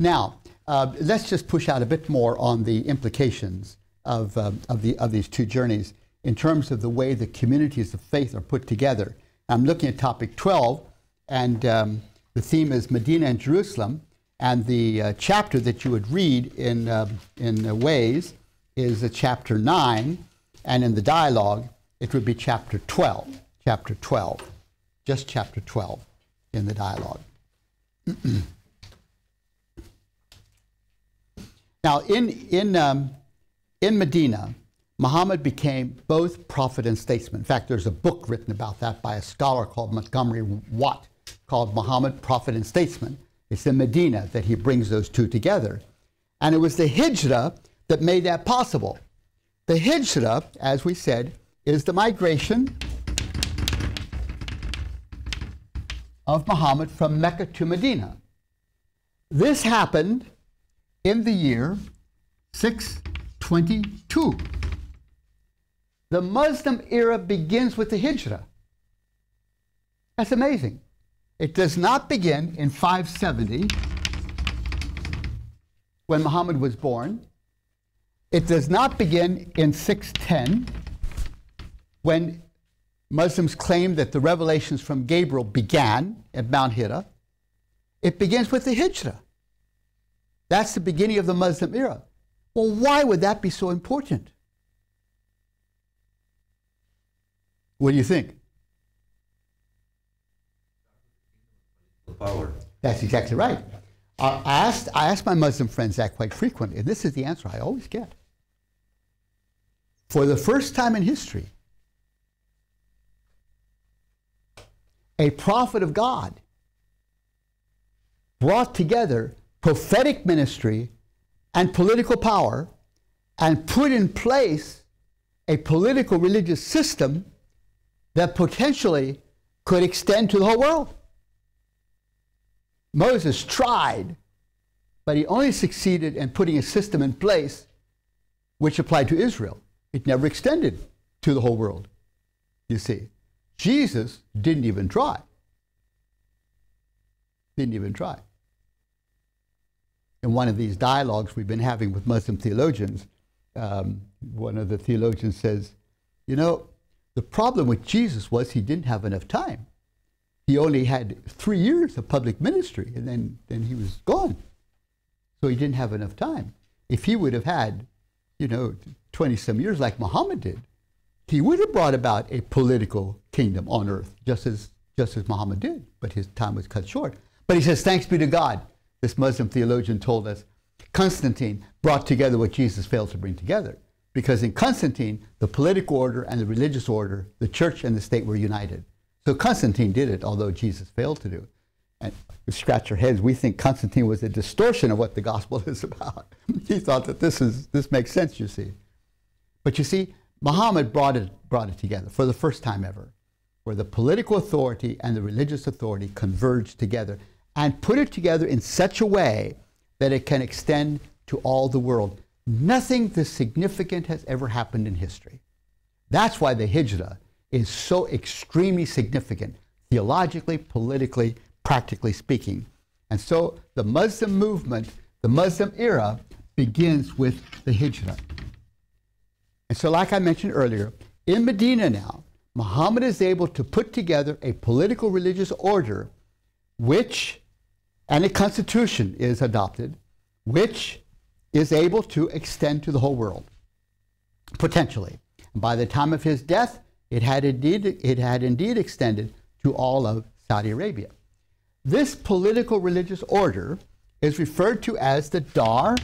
Now, uh, let's just push out a bit more on the implications of, um, of, the, of these two journeys in terms of the way the communities of faith are put together. I'm looking at topic 12, and um, the theme is Medina and Jerusalem. And the uh, chapter that you would read in, uh, in uh, Ways is chapter 9, and in the dialogue, it would be chapter 12. Chapter 12. Just chapter 12 in the dialogue. now, in, in, um, in Medina, Muhammad became both prophet and statesman. In fact, there's a book written about that by a scholar called Montgomery Watt called Muhammad, Prophet and Statesman. It's in Medina that he brings those two together. And it was the Hijrah that made that possible. The Hijrah, as we said, is the migration of Muhammad from Mecca to Medina. This happened in the year 622. The Muslim era begins with the Hijrah. That's amazing. It does not begin in 570 when Muhammad was born. It does not begin in 610 when Muslims claim that the revelations from Gabriel began at Mount Hira. It begins with the Hijrah. That's the beginning of the Muslim era. Well, why would that be so important? What do you think? power. That's exactly right. I, asked, I ask my Muslim friends that quite frequently, and this is the answer I always get. For the first time in history, a prophet of God brought together prophetic ministry and political power and put in place a political religious system that potentially could extend to the whole world. Moses tried, but he only succeeded in putting a system in place which applied to Israel. It never extended to the whole world, you see. Jesus didn't even try. Didn't even try. In one of these dialogues we've been having with Muslim theologians, um, one of the theologians says, You know, the problem with Jesus was he didn't have enough time he only had three years of public ministry and then, then he was gone. So he didn't have enough time. If he would have had, you know, 20 some years like Muhammad did, he would have brought about a political kingdom on earth, just as, just as Muhammad did, but his time was cut short. But he says, thanks be to God, this Muslim theologian told us, Constantine brought together what Jesus failed to bring together. Because in Constantine, the political order and the religious order, the church and the state were united. So Constantine did it, although Jesus failed to do it. And we scratch our heads. We think Constantine was a distortion of what the gospel is about. he thought that this is this makes sense, you see. But you see, Muhammad brought it brought it together for the first time ever, where the political authority and the religious authority converged together and put it together in such a way that it can extend to all the world. Nothing this significant has ever happened in history. That's why the Hijrah is so extremely significant, theologically, politically, practically speaking. And so the Muslim movement, the Muslim era, begins with the Hijrah. And so, like I mentioned earlier, in Medina now, Muhammad is able to put together a political religious order which, and a constitution is adopted, which is able to extend to the whole world, potentially. By the time of his death, it had indeed, it had indeed extended to all of Saudi Arabia. This political religious order is referred to as the Dar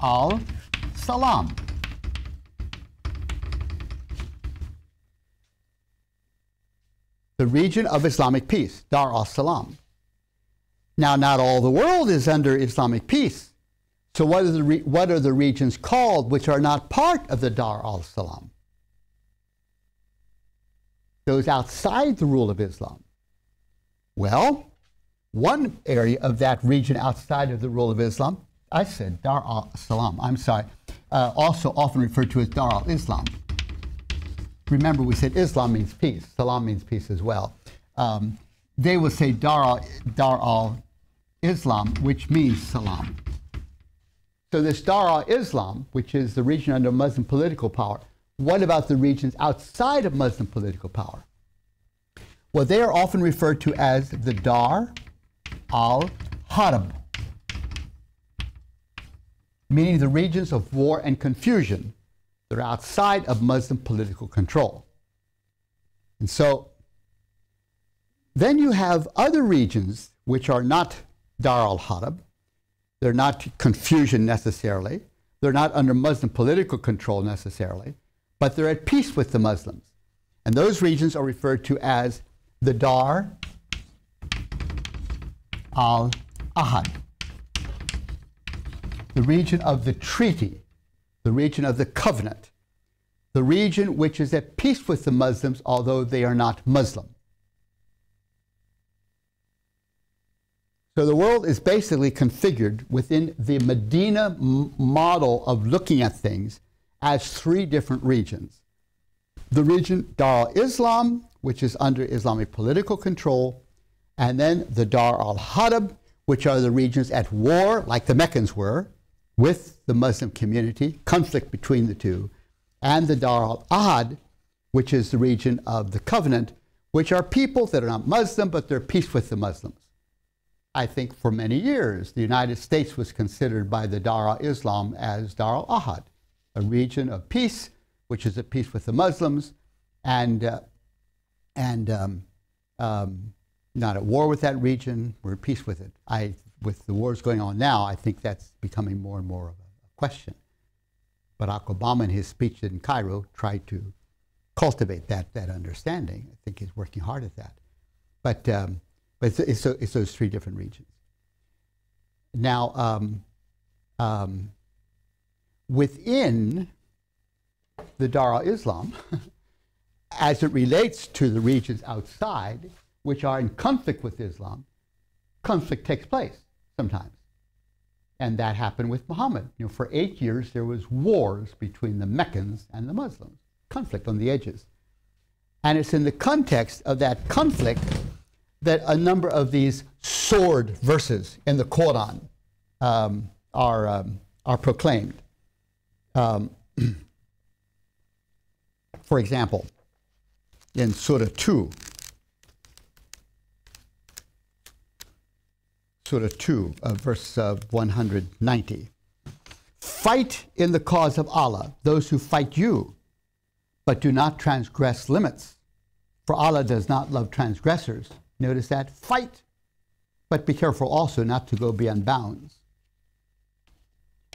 al Salam. The region of Islamic peace, Dar al Salam. Now, not all the world is under Islamic peace. So, what are the, what are the regions called which are not part of the Dar al Salam? those outside the rule of Islam? Well, one area of that region outside of the rule of Islam, I said Dar al Salam, I'm sorry, uh, also often referred to as Dar al Islam. Remember, we said Islam means peace, Salam means peace as well. Um, they will say Dar al, Dar al Islam, which means salam. So this Dar al Islam, which is the region under Muslim political power, what about the regions outside of Muslim political power? Well, they are often referred to as the Dar al Harb, meaning the regions of war and confusion that are outside of Muslim political control. And so then you have other regions which are not Dar al Harb, they're not confusion necessarily, they're not under Muslim political control necessarily, but they're at peace with the Muslims. And those regions are referred to as the Dar al Ahad, the region of the treaty, the region of the covenant, the region which is at peace with the Muslims, although they are not Muslim. So the world is basically configured within the Medina model of looking at things as three different regions. The region Dar al Islam, which is under Islamic political control, and then the Dar al Harb, which are the regions at war, like the Meccans were, with the Muslim community, conflict between the two, and the Dar al Ahad, which is the region of the covenant, which are people that are not Muslim, but they're peace with the Muslims. I think for many years, the United States was considered by the Dar al Islam as Dar al Ahad, a region of peace, which is at peace with the Muslims, and, uh, and um, um, not at war with that region, we're at peace with it. I, with the wars going on now, I think that's becoming more and more of a question. Barack Obama, in his speech in Cairo, tried to cultivate that, that understanding. I think he's working hard at that. But um, but it's, it's, it's those three different regions. Now, um, um, within the Dar al Islam, as it relates to the regions outside, which are in conflict with Islam, conflict takes place sometimes. And that happened with Muhammad. You know, for eight years there was wars between the Meccans and the Muslims, conflict on the edges. And it's in the context of that conflict that a number of these sword verses in the Quran um, are, um, are proclaimed. Um, for example, in Surah 2, Surah 2, uh, verse uh, 190. Fight in the cause of Allah those who fight you, but do not transgress limits, for Allah does not love transgressors. Notice that. Fight, but be careful also not to go beyond bounds.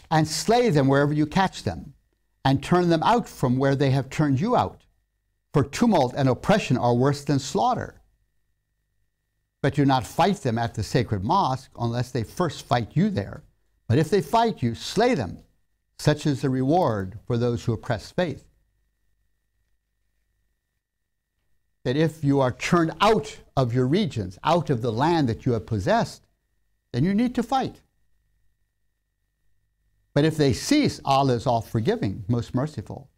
And slay them wherever you catch them, and turn them out from where they have turned you out. For tumult and oppression are worse than slaughter. But do not fight them at the sacred mosque unless they first fight you there. But if they fight you, slay them. Such is the reward for those who oppress faith. that if you are turned out of your regions, out of the land that you have possessed, then you need to fight. But if they cease, Allah is all forgiving, most merciful.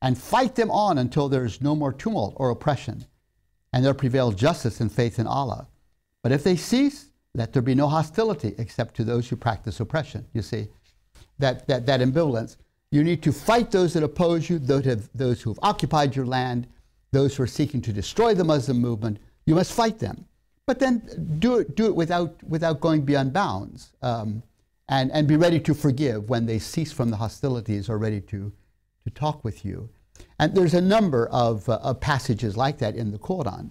And fight them on until there is no more tumult or oppression, and there prevail justice and faith in Allah. But if they cease, let there be no hostility except to those who practice oppression. You see, that, that, that ambivalence. You need to fight those that oppose you, those, have, those who have occupied your land, those who are seeking to destroy the Muslim movement, you must fight them. But then do it, do it without, without going beyond bounds um, and, and be ready to forgive when they cease from the hostilities or ready to, to talk with you. And there's a number of, uh, of passages like that in the Quran.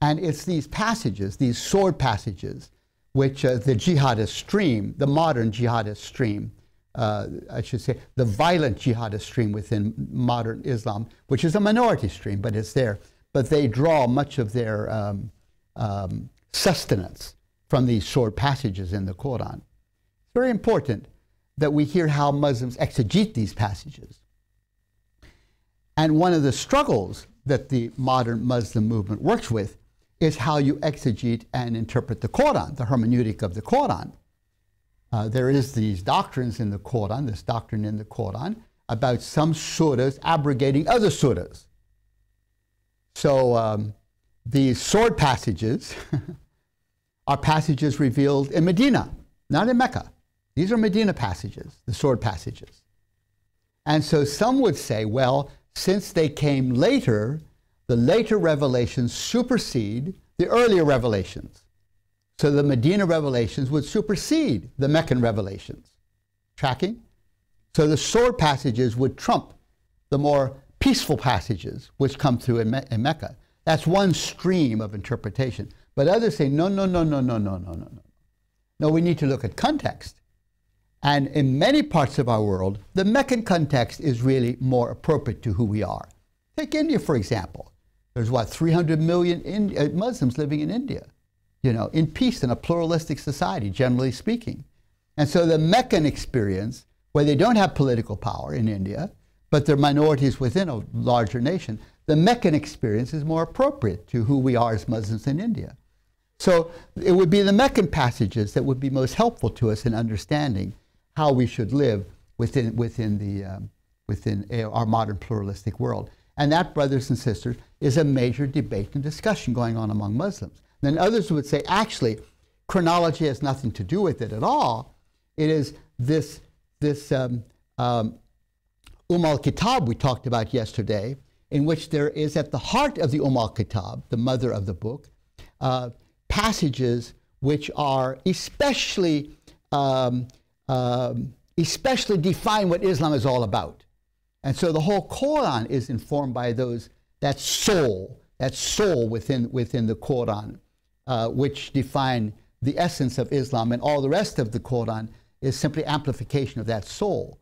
And it's these passages, these sword passages, which uh, the jihadist stream, the modern jihadist stream, uh, I should say, the violent jihadist stream within modern Islam, which is a minority stream, but it's there. But they draw much of their um, um, sustenance from these sword passages in the Quran. It's very important that we hear how Muslims exegete these passages. And one of the struggles that the modern Muslim movement works with is how you exegete and interpret the Quran, the hermeneutic of the Quran. Uh, there is these doctrines in the Quran, this doctrine in the Quran, about some surahs abrogating other surahs. So um, these sword passages are passages revealed in Medina, not in Mecca. These are Medina passages, the sword passages. And so some would say, well, since they came later, the later revelations supersede the earlier revelations. So the Medina revelations would supersede the Meccan revelations. Tracking? So the sword passages would trump the more peaceful passages which come through in, Me in Mecca. That's one stream of interpretation. But others say, no, no, no, no, no, no, no, no, no. No, we need to look at context. And in many parts of our world, the Meccan context is really more appropriate to who we are. Take India, for example. There's what, 300 million in, uh, Muslims living in India, you know, in peace in a pluralistic society, generally speaking. And so the Meccan experience, where they don't have political power in India, but they're minorities within a larger nation, the Meccan experience is more appropriate to who we are as Muslims in India. So it would be the Meccan passages that would be most helpful to us in understanding how we should live within, within, the, um, within our modern pluralistic world. And that, brothers and sisters, is a major debate and discussion going on among Muslims. Then others would say, actually, chronology has nothing to do with it at all. It is this, this um, um, Umm al-Kitab we talked about yesterday, in which there is at the heart of the Umm al-Kitab, the mother of the book, uh, passages which are especially, um, um, especially define what Islam is all about. And so the whole Quran is informed by those, that soul, that soul within, within the Quran, uh, which define the essence of Islam, and all the rest of the Quran is simply amplification of that soul.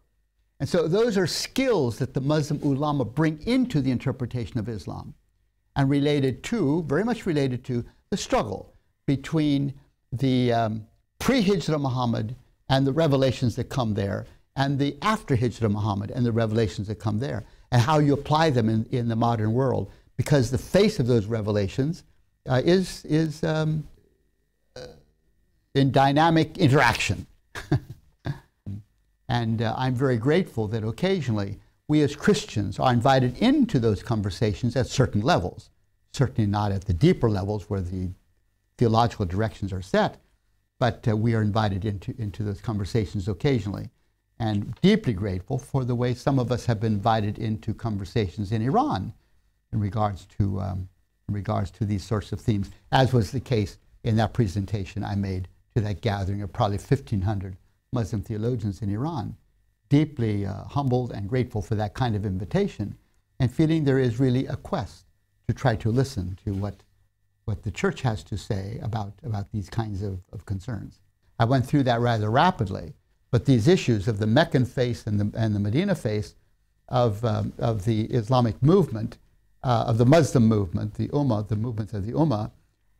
And so those are skills that the Muslim ulama bring into the interpretation of Islam and related to, very much related to, the struggle between the um, pre-Hijrah Muhammad and the revelations that come there and the after Hijrah Muhammad and the revelations that come there and how you apply them in, in the modern world because the face of those revelations uh, is, is um, uh, in dynamic interaction. And uh, I'm very grateful that occasionally we as Christians are invited into those conversations at certain levels, certainly not at the deeper levels where the theological directions are set, but uh, we are invited into, into those conversations occasionally. And deeply grateful for the way some of us have been invited into conversations in Iran in regards to, um, in regards to these sorts of themes, as was the case in that presentation I made to that gathering of probably 1,500 Muslim theologians in Iran, deeply uh, humbled and grateful for that kind of invitation, and feeling there is really a quest to try to listen to what, what the church has to say about, about these kinds of, of concerns. I went through that rather rapidly, but these issues of the Meccan face and the, and the Medina face of, um, of the Islamic movement, uh, of the Muslim movement, the Ummah, the movements of the Ummah,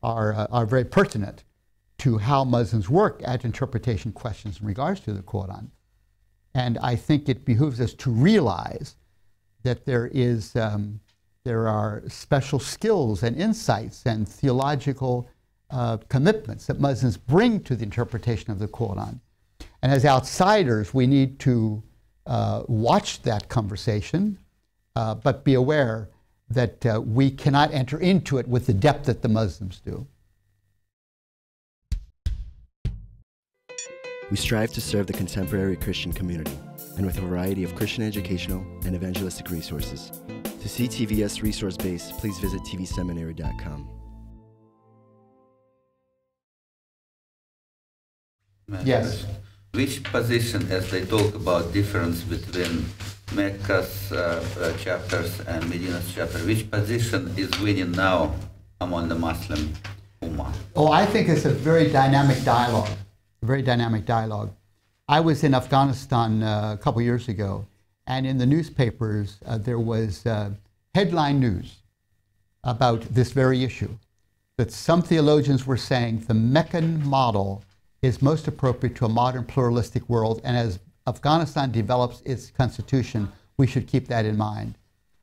are, uh, are very pertinent to how Muslims work at interpretation questions in regards to the Quran. And I think it behooves us to realize that there is um, there are special skills and insights and theological uh, commitments that Muslims bring to the interpretation of the Quran. And as outsiders, we need to uh, watch that conversation, uh, but be aware that uh, we cannot enter into it with the depth that the Muslims do. We strive to serve the contemporary Christian community and with a variety of Christian educational and evangelistic resources. To see TVS resource base, please visit tvseminary.com. Yes. Which position, as they talk about difference between Mecca's uh, uh, chapters and Medina's chapter, which position is winning now among the Muslim Ummah? Oh, I think it's a very dynamic dialogue very dynamic dialogue. I was in Afghanistan uh, a couple years ago, and in the newspapers uh, there was uh, headline news about this very issue. That some theologians were saying the Meccan model is most appropriate to a modern pluralistic world, and as Afghanistan develops its constitution, we should keep that in mind.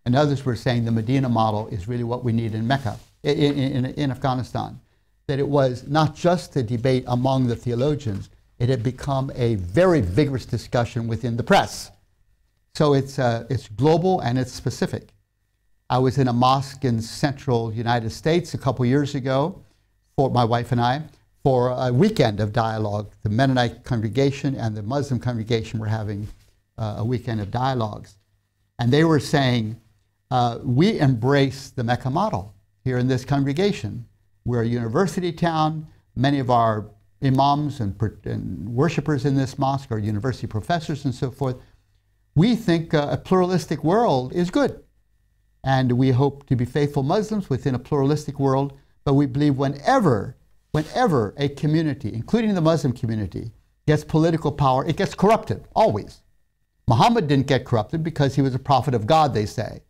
And others were saying the Medina model is really what we need in Mecca, in, in, in Afghanistan that it was not just a debate among the theologians, it had become a very vigorous discussion within the press. So it's, uh, it's global and it's specific. I was in a mosque in central United States a couple years ago, for my wife and I, for a weekend of dialogue. The Mennonite congregation and the Muslim congregation were having uh, a weekend of dialogues. And they were saying, uh, we embrace the Mecca model here in this congregation. We're a university town. Many of our imams and, and worshippers in this mosque are university professors and so forth. We think uh, a pluralistic world is good. And we hope to be faithful Muslims within a pluralistic world. But we believe whenever, whenever a community, including the Muslim community, gets political power, it gets corrupted, always. Muhammad didn't get corrupted because he was a prophet of God, they say.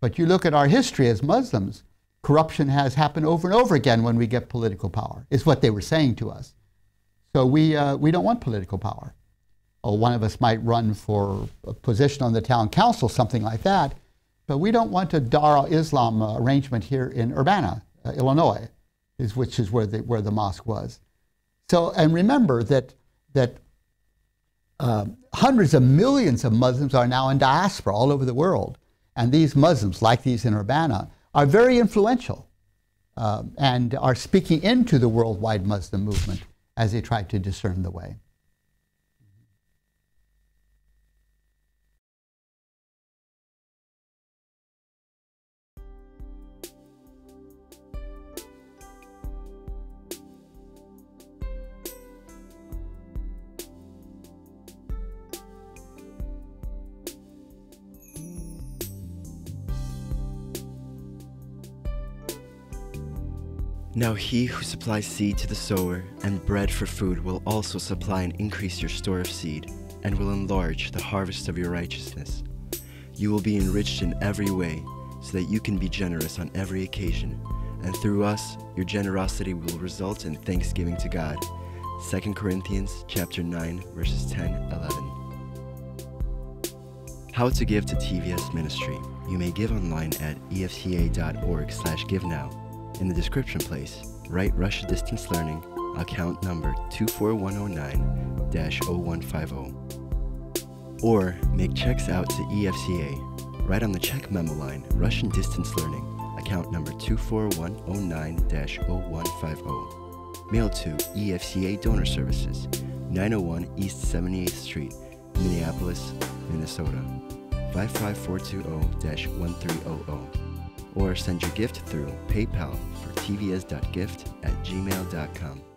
But you look at our history as Muslims, corruption has happened over and over again when we get political power, is what they were saying to us. So we, uh, we don't want political power. Or one of us might run for a position on the town council, something like that. But we don't want a Dar al-Islam uh, arrangement here in Urbana, uh, Illinois, is, which is where the, where the mosque was. So, and remember that, that uh, hundreds of millions of Muslims are now in diaspora all over the world. And these Muslims, like these in Urbana, are very influential uh, and are speaking into the worldwide Muslim movement as they try to discern the way. Now he who supplies seed to the sower and bread for food will also supply and increase your store of seed, and will enlarge the harvest of your righteousness. You will be enriched in every way, so that you can be generous on every occasion, and through us your generosity will result in thanksgiving to God. 2 Corinthians chapter 9 verses 10 11. How to give to TVS ministry. You may give online at efca.org/give now in the description place, write Russia Distance Learning account number 24109-0150. Or make checks out to EFCA. Write on the check memo line Russian Distance Learning account number 24109-0150. Mail to EFCA Donor Services, 901 East 78th Street, Minneapolis, Minnesota, 55420-1300 or send your gift through PayPal for tvs.gift at gmail.com.